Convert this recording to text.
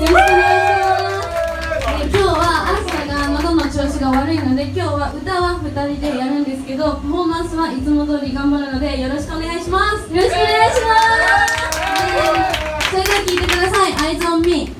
しくお願いします。今日はアスカが喉の調子が悪いので今日は歌は2人でやるんですけどパフォーマンスはいつも通り頑張るのでよろしくお願いします。よろしくお願いしますそれでは聴いてください「アイゾン」「